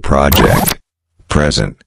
Project. Present.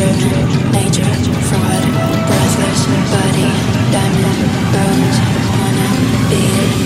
Beat it.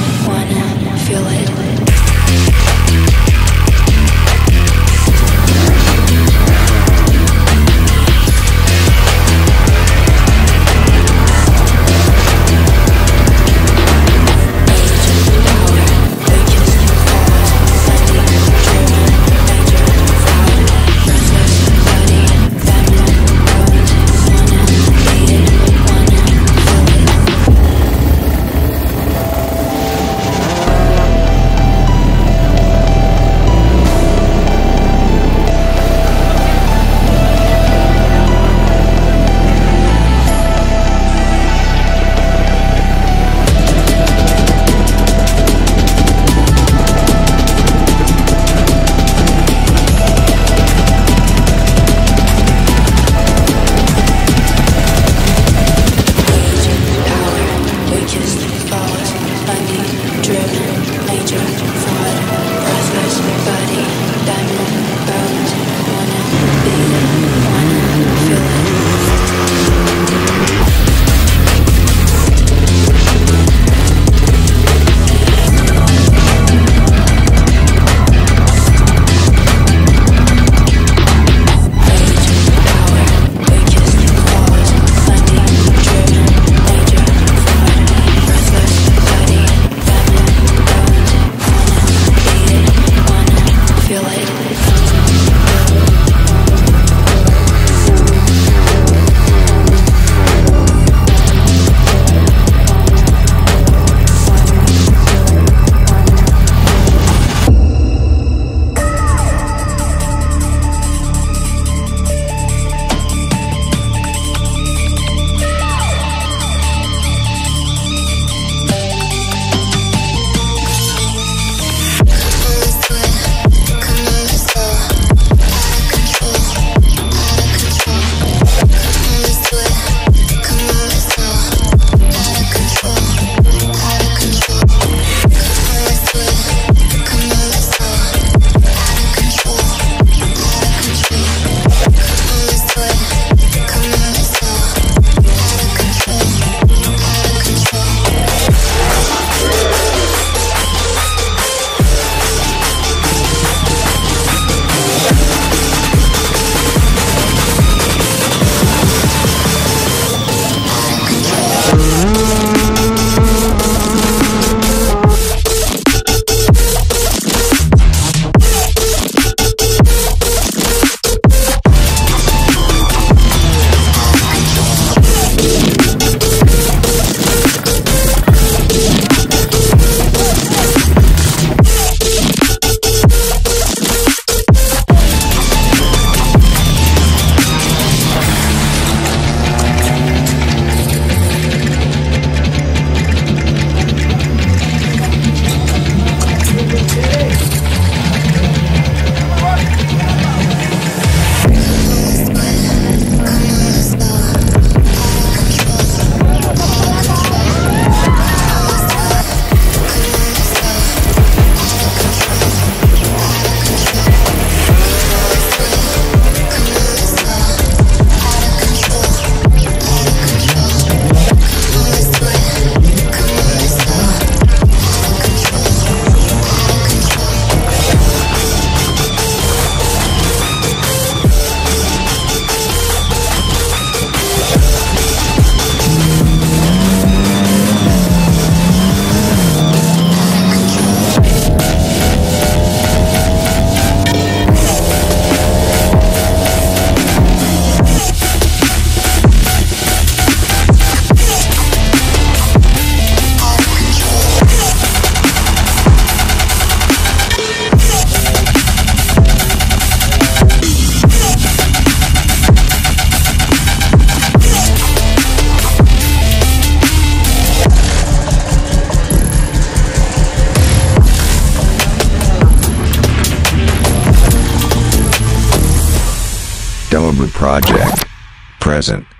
Dobu Project. Present.